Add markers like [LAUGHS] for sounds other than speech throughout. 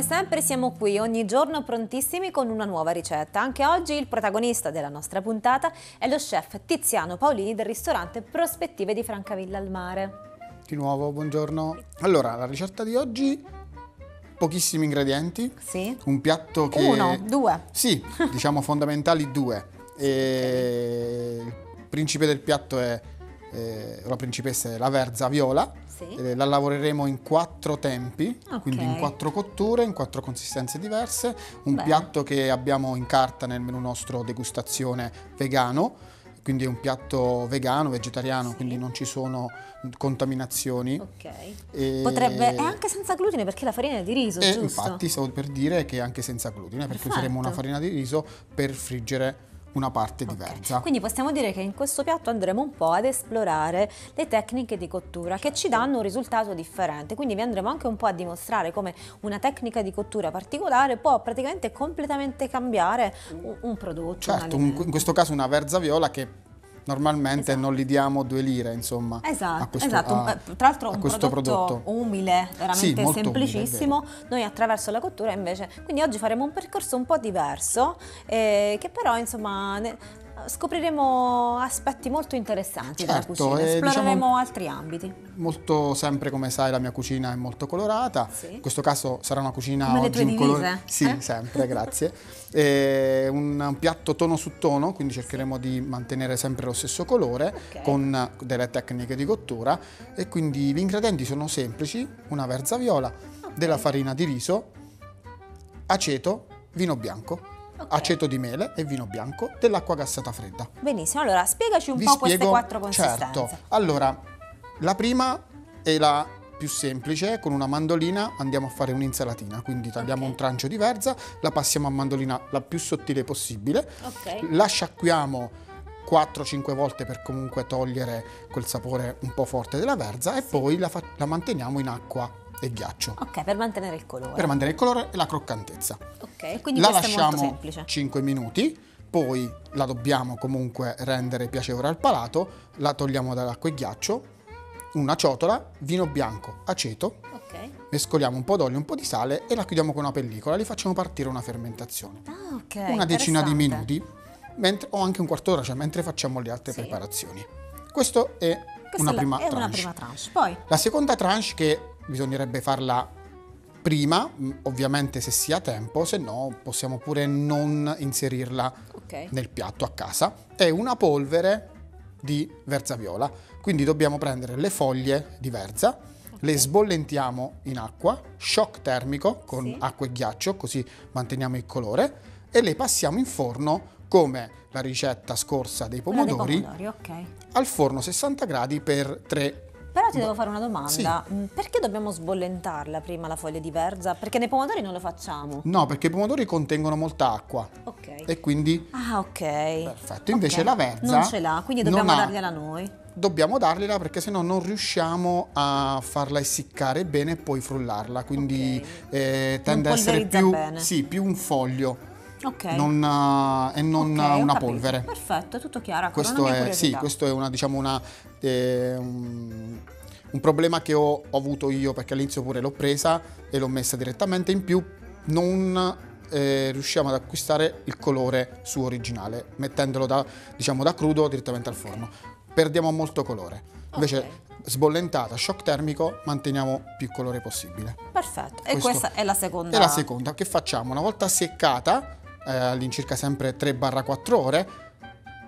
Come sempre siamo qui ogni giorno prontissimi con una nuova ricetta. Anche oggi il protagonista della nostra puntata è lo chef Tiziano Paolini del ristorante Prospettive di Francavilla al Mare. Di nuovo, buongiorno. Allora, la ricetta di oggi pochissimi ingredienti. Sì. Un piatto che... Uno, due. Sì, [LAUGHS] diciamo fondamentali due. E... Il principe del piatto è, eh, la principessa è la verza viola. Sì. Eh, la lavoreremo in quattro tempi, Ok. quindi in quattro cotture, in quattro consistenze diverse. Un Bene. piatto che abbiamo in carta nel menù nostro degustazione vegano. Quindi è un piatto vegano, vegetariano, Sì. quindi non ci sono contaminazioni. Ok. E- Potrebbe, è anche senza glutine perché la farina è di riso, e giusto? infatti stavo per dire che anche senza glutine, perché Perfetto. useremo una farina di riso per friggere una parte Ok. diversa. Quindi possiamo dire che in questo piatto andremo un po' ad esplorare le tecniche di cottura che ci danno un risultato differente. Quindi vi andremo anche un po' a dimostrare come una tecnica di cottura particolare può praticamente completamente cambiare un, un prodotto. certo, un in questo caso una verza viola che normalmente Esatto. non gli diamo due lire, insomma, Esatto, a questo, esatto. a- Eh, tra l'altro un questo prodotto, umile, veramente umile, è semplicissimo. Noi attraverso la cottura invece, quindi oggi faremo un percorso un po' diverso, eh, che però insomma ne- scopriremo aspetti molto interessanti della Certo, cucina, eh, esploreremo diciamo- altri ambiti. Molto sempre come sai la mia cucina è molto colorata. Sì. In questo caso sarà una cucina Come oggi un colore Sì, eh? sempre, grazie. [LAUGHS] Eh, un, un piatto tono su tono, quindi cercheremo di mantenere sempre lo stesso colore Ok. con delle tecniche di cottura e quindi gli ingredienti sono semplici, una verza viola, della farina di riso, aceto, vino bianco, Ok. aceto di mele e vino bianco, dell'acqua gassata fredda. Benissimo, allora spiegaci un Vi po' queste spiego- quattro consistenze. Certo. Allora, la prima è la più semplice, con una mandolina andiamo a fare un'insalatina, quindi tagliamo Ok. un trancio di verza, la passiamo a mandolina la più sottile possibile, Ok. la sciacquiamo 4-5 volte per comunque togliere quel sapore un po' forte della verza e poi la, la manteniamo in acqua e ghiaccio Ok, per mantenere il colore. per mantenere il colore e la croccantezza. ok, quindi la lasciamo semplice. 5 minuti, poi la dobbiamo comunque rendere piacevole al palato, la togliamo dall'acqua e ghiaccio, una ciotola, vino bianco, aceto, Ok. mescoliamo un po' d'olio, un po' di sale e la chiudiamo con una pellicola, li facciamo partire una fermentazione. Ah, ok. una decina di minuti, mentre- o anche un quarto d'ora, cioè mentre facciamo le altre Sì. preparazioni. Questo è Questa una prima è una tranche. prima tranche. Poi, La seconda tranche che bisognerebbe farla prima, mh, ovviamente se si ha tempo, se no possiamo pure non inserirla ok. nel piatto a casa, è una polvere di verza viola. Quindi dobbiamo prendere le foglie di verza, le sbollentiamo in acqua, shock termico con Sì. acqua e ghiaccio, così manteniamo il colore, e le passiamo in forno come la ricetta scorsa dei Quella dei pomodori, pomodori, ok. al forno 60 gradi per 3 Però ti devo fare una domanda. Sì. Mm, Perché dobbiamo sbollentarla prima la foglia di verza? Perché nei pomodori non lo facciamo. No, perché i pomodori contengono molta acqua Ok. e quindi Ah, ok. Perfetto, invece Ok. la verza Non ce l'ha, quindi dobbiamo ha- dargliela noi. dobbiamo dargliela perché sennò non riusciamo a farla essiccare bene e poi frullarla, quindi Ok. eh, tende a essere più, sì, più un foglio Ok. non, eh, e non Ok, ho una polvere. Perfetto, è tutto chiaro. Ecco, Questo è, sì, questo è una, diciamo una, eh, un, un problema che ho, ho avuto io perché all'inizio pure l'ho presa e l'ho messa direttamente in più, non eh, riusciamo ad acquistare il colore suo originale, mettendolo da, diciamo, da crudo direttamente al forno. Perdiamo molto colore. Invece Ok. sbollentata, shock termico, manteniamo più colore possibile. Perfetto. E Questo- questa è la seconda. E la seconda, che facciamo? Una volta seccata, eh, all'incirca sempre 3-4 ore,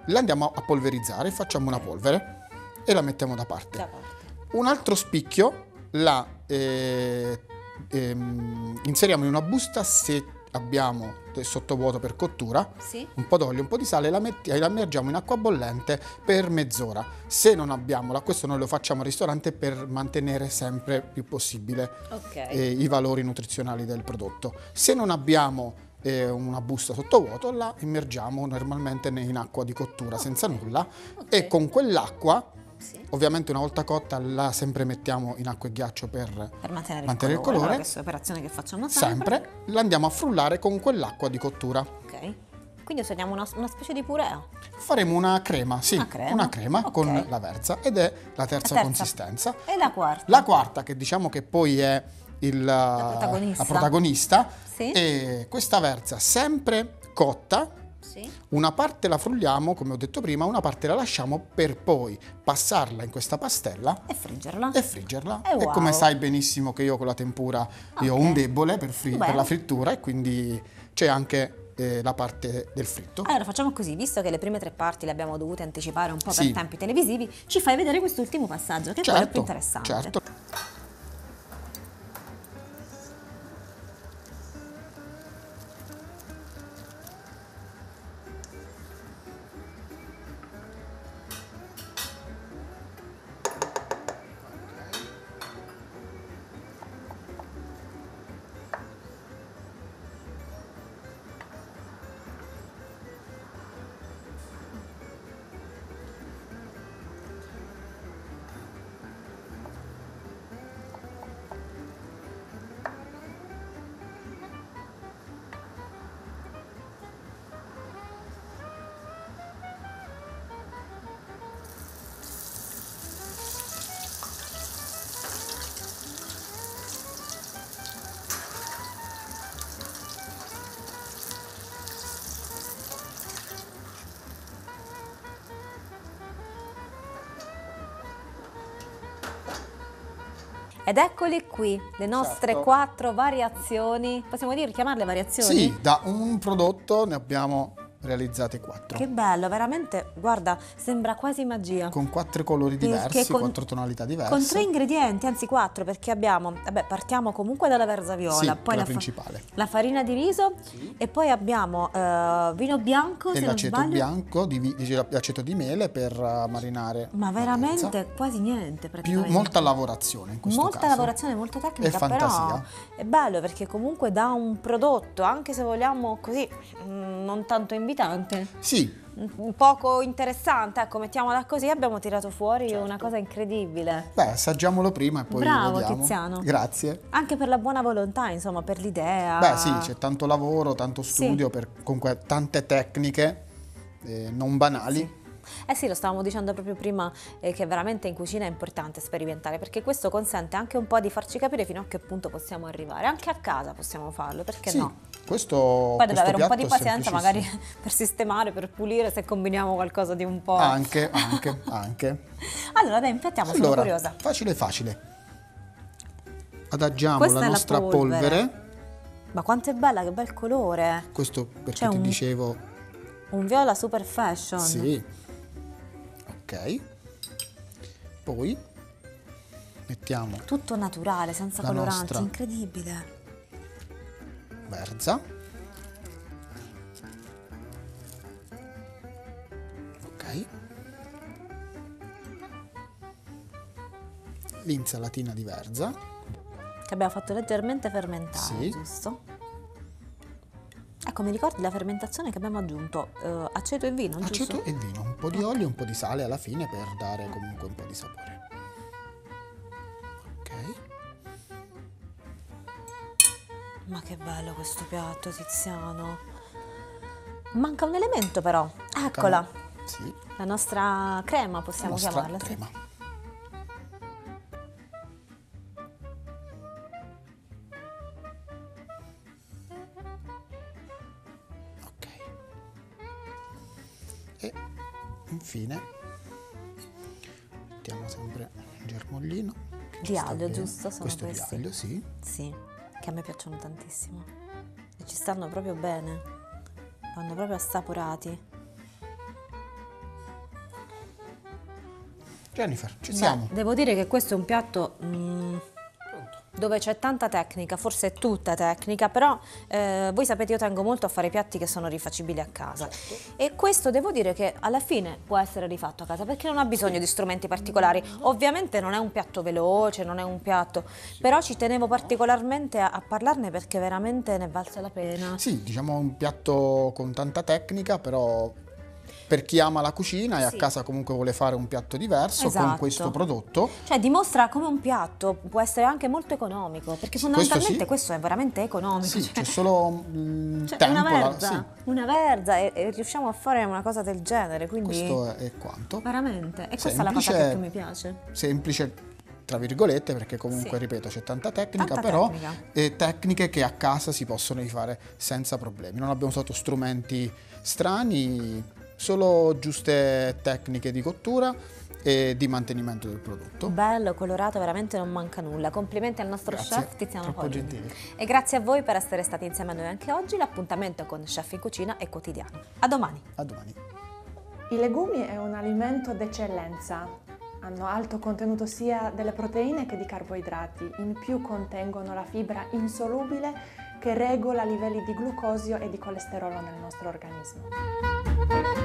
la andiamo a polverizzare, facciamo una polvere e la mettiamo da parte. Da parte. Un altro spicchio la eh, ehm, inseriamo in una busta se abbiamo sottovuoto per cottura, Sì. un po' d'olio, un po' di sale, la, metti- la immergiamo in acqua bollente per mezz'ora. Se non abbiamola, questo noi lo facciamo al ristorante per mantenere sempre più possibile Ok. eh, i valori nutrizionali del prodotto. Se non abbiamo eh, una busta sottovuoto, la immergiamo normalmente in acqua di cottura senza nulla Ok. e con quell'acqua, Sì. ovviamente una volta cotta, la sempre mettiamo in acqua e ghiaccio per Per mantenere, mantenere il colore. colore. Questa è un'operazione che facciamo sempre. sempre, la andiamo a frullare con quell'acqua di cottura. Ok. Quindi otteniamo una, una specie di purea. Faremo una crema, sì, Una crema, una crema ok. con la verza ed è la terza, terza. consistenza. E la quarta. La quarta, che diciamo che poi è il- la protagonista. protagonista. Sì. E questa verza sempre cotta, Sì. una parte la frulliamo, come ho detto prima, una parte la lasciamo per poi passarla in questa pastella E friggerla. e friggerla. E E, wow. come sai benissimo che io con la tempura io ho un debole per, per la frittura e quindi c'è anche eh, la parte del fritto. Allora facciamo così, visto che le prime tre parti le abbiamo dovute anticipare un po' Sì. per tempi televisivi, ci fai vedere quest'ultimo passaggio, che è quello più interessante. certo. Ed eccoli qui, le nostre Certo. quattro variazioni. Possiamo dire, chiamarle variazioni? Sì, da un prodotto ne abbiamo realizzate quattro. Che bello, veramente, guarda, sembra quasi magia. Con quattro colori diversi, con- quattro tonalità diverse. Con tre ingredienti, anzi quattro, perché abbiamo, vabbè, partiamo comunque dalla verza viola, Sì, poi la, principale. la farina di riso e poi abbiamo eh, vino bianco, e l'aceto bianco, di, di- l'aceto di mele per eh, marinare. Ma veramente pezza. quasi niente, Più, molta lavorazione in questo Molta caso. lavorazione, molto tecnica, E fantasia. però è bello perché comunque dà un prodotto, anche se vogliamo così, mm, non tanto invitante, Sì, un poco interessante, ecco, mettiamola così, abbiamo tirato fuori Certo. una cosa incredibile. beh, assaggiamolo prima e poi Bravo, vediamo. Tiziano. Grazie. Anche per la buona volontà, insomma, per l'idea. Beh, sì, c'è tanto lavoro, tanto Sì. studio, per comunque tante tecniche eh, non banali. Eh sì, lo stavamo dicendo proprio prima eh, che veramente in cucina è importante sperimentare perché questo consente anche un po' di farci capire fino a che punto possiamo arrivare. Anche a casa possiamo farlo, perché sì, no? Questo Poi deve questo avere un po' di pazienza magari [LAUGHS] per sistemare, per pulire se combiniamo qualcosa di un po'. Anche, anche, [LAUGHS] anche. Allora dai, sono Allora, curiosa. facile facile. Adagiamo Questa la è la nostra polvere. polvere. Ma quanto è bella, che bel colore. Questo perché C'è ti un- dicevo, Un viola super fashion. sì. Ok. Poi mettiamo Tutto naturale, senza coloranti, nostra. incredibile. Verza. Ok. L'insalatina di verza. Che abbiamo fatto leggermente fermentare, Sì. giusto? Ecco, mi ricordi la fermentazione che abbiamo aggiunto? eh, aceto e vino, Aceto giusto? e vino, un po' di olio e un po' di sale alla fine per dare comunque un po' di sapore. Ma che bello questo piatto, Tiziano. Manca un elemento però. Eccola, Sì, la nostra crema la possiamo nostra chiamarla. sì. crema. Ok. E infine mettiamo sempre che ci Di aglio, bene. giusto? Sono Questo questi? di aglio, sì. Sì, che a me piacciono tantissimo. E ci stanno proprio bene. Vanno proprio assaporati. Jennifer, ci Beh, siamo. devo dire che questo è un piatto mm, dove c'è tanta tecnica, forse è tutta tecnica, però eh, voi sapete io tengo molto a fare piatti che sono rifacibili a casa e questo devo dire che alla fine può essere rifatto a casa perché non ha bisogno di strumenti particolari. Ovviamente non è un piatto veloce, non è un piatto, però ci tenevo particolarmente a, a parlarne perché veramente ne valse la pena. Sì, diciamo un piatto con tanta tecnica, però per chi ama la cucina e Sì. a casa comunque vuole fare un piatto diverso con Esatto. questo prodotto. Cioè dimostra come un piatto può essere anche molto economico, perché Sì, questo fondamentalmente sì. questo, è veramente economico. Sì, cioè- c'è solo il [LAUGHS] Cioè, tempo. una la- verza, sì, una verza e, e riusciamo a fare una cosa del genere, quindi questo è, quanto. veramente. E questa è la cosa Semplice. che più mi piace. Semplice, tra virgolette, perché comunque, Sì. ripeto, c'è tanta tecnica, Tanta però tecnica. eh, tecniche che a casa si possono rifare senza problemi. Non abbiamo usato strumenti strani, solo giuste tecniche di cottura e di mantenimento del prodotto. Bello, colorato, veramente non manca nulla. Complimenti al nostro Grazie, chef Tiziano gentili. E grazie a voi per essere stati insieme a noi anche oggi. L'appuntamento con Chef in Cucina è quotidiano. A domani. A domani. I legumi è un alimento d'eccellenza. Hanno alto contenuto sia delle proteine che di carboidrati. In più contengono la fibra insolubile che regola livelli di glucosio e di colesterolo nel nostro organismo.